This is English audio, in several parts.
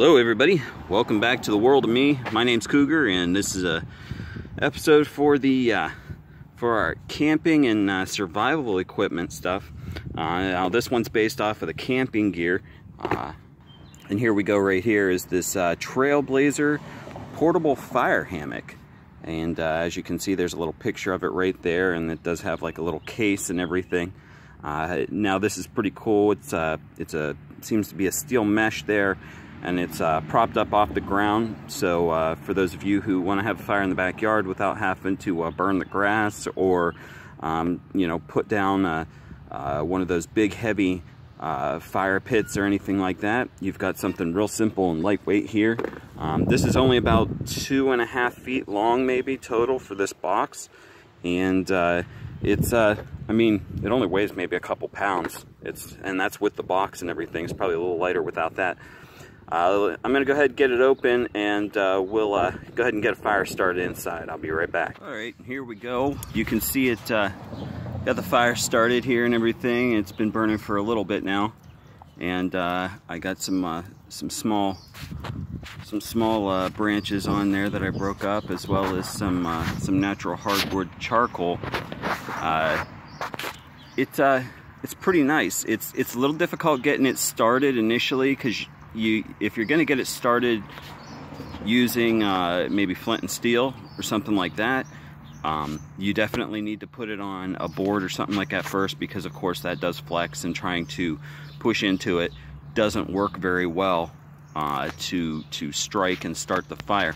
Hello everybody, welcome back to the world of me. My name's Cougar and this is a episode for the uh, for our camping and uh, survival equipment stuff. Uh, now this one's based off of the camping gear. Uh, and here we go right here is this uh, Trailblazer portable fire hammock. And uh, as you can see there's a little picture of it right there and it does have like a little case and everything. now this is pretty cool. It's, it's a seems to be a steel mesh there and it's uh, propped up off the ground. So uh, for those of you who want to have a fire in the backyard without having to uh, burn the grass or, um, you know, put down uh, uh, one of those big heavy uh, fire pits or anything like that, you've got something real simple and lightweight here. Um, this is only about two and a half feet long maybe total for this box. And it's, I mean, it only weighs maybe a couple pounds. It's And that's with the box and everything. It's probably a little lighter without that. Uh, I'm going to go ahead and get it open and uh, we'll uh, go ahead and get a fire started inside. I'll be right back. All right, here we go. You can see it uh, got the fire started here and everything. It's been burning for a little bit now. And uh, I got some uh, some small some small branches on there that I broke up as well as some some natural hardwood charcoal. it's it's pretty nice. It's it's a little difficult getting it started initially because you if you're going to get it started using uh, maybe flint and steel or something like that um, you definitely need to put it on a board or something like that first because of course that does flex and trying to push into it doesn't work very well uh, to to strike and start the fire.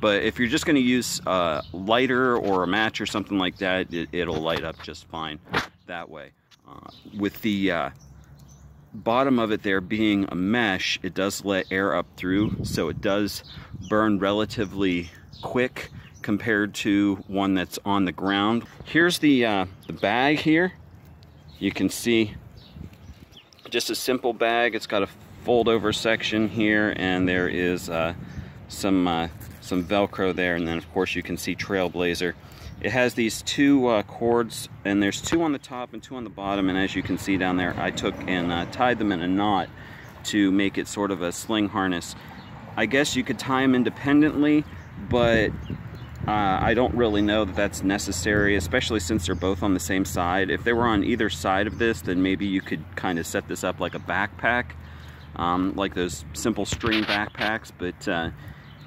But if you're just going to use a uh, lighter or a match or something like that it, will light up just fine that way. Uh, with the uh, bottom of it there being a mesh, it does let air up through, so it does burn relatively quick compared to one that's on the ground. Here's the, uh, the bag here. You can see just a simple bag. It's got a fold over section here and there is uh, some, uh, some Velcro there and then of course you can see Trailblazer. It has these two uh, cords, and there's two on the top and two on the bottom, and as you can see down there, I took and uh, tied them in a knot to make it sort of a sling harness. I guess you could tie them independently, but uh, I don't really know that that's necessary, especially since they're both on the same side. If they were on either side of this, then maybe you could kind of set this up like a backpack, um, like those simple string backpacks, but uh,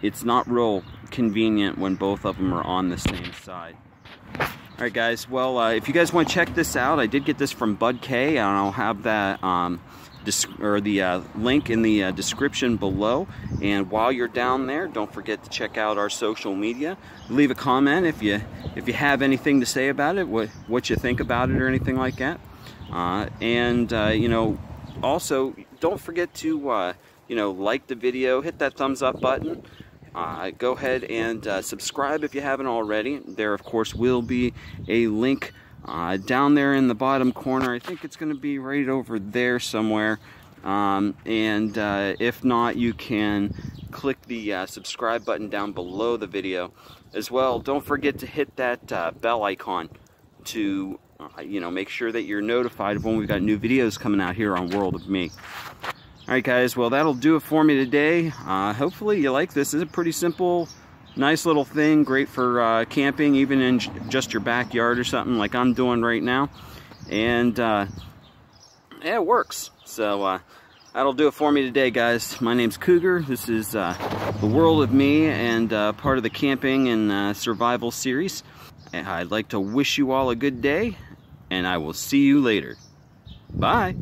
it's not real convenient when both of them are on the same side. All right, guys. Well, uh, if you guys want to check this out, I did get this from BudK, and I'll have that um, or the uh, link in the uh, description below. And while you're down there, don't forget to check out our social media. Leave a comment if you if you have anything to say about it, what what you think about it, or anything like that. Uh, and uh, you know, also don't forget to uh, you know like the video, hit that thumbs up button uh, go ahead and uh, subscribe if you haven't already. There, of course, will be a link uh, down there in the bottom corner. I think it's going to be right over there somewhere. Um, and uh, if not, you can click the uh, subscribe button down below the video. As well, don't forget to hit that uh, bell icon to you know make sure that you're notified of when we've got new videos coming out here on World of Me. Alright guys, well that'll do it for me today. Uh, hopefully you like this. It's a pretty simple, nice little thing. Great for uh, camping, even in just your backyard or something like I'm doing right now. And uh, yeah, it works. So uh, that'll do it for me today guys. My name's Cougar. This is uh, The World of Me and uh, part of the camping and survival series. I'd like to wish you all a good day and I will see you later. Bye.